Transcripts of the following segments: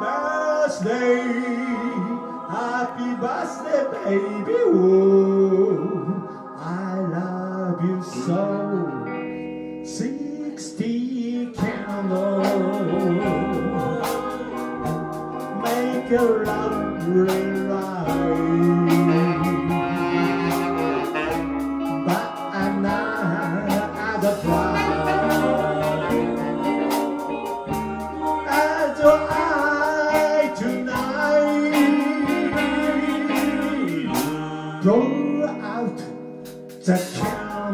birthday, happy birthday, baby. Whoa, I love you so. Sixteen candles make a lovely light. But I'm not a fly. I don't.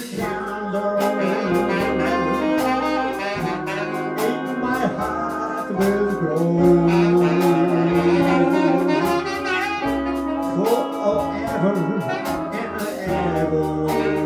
the road. In my heart will grow. Forever and ever.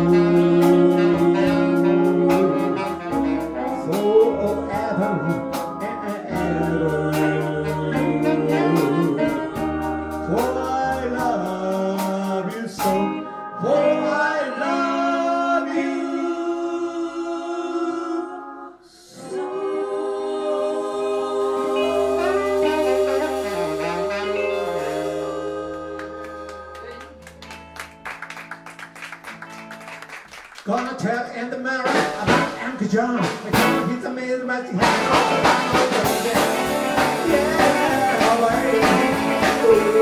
Gonna tell in the mirror about Uncle John. He's amazing, but he has Yeah, away. Ooh.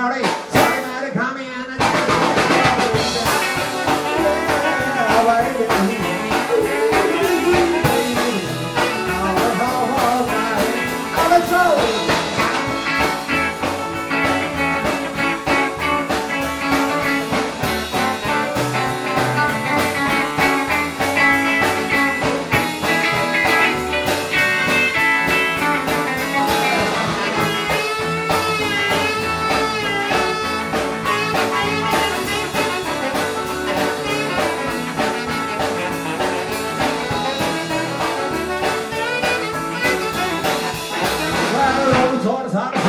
sorry, sorry, come in. Gonzaga.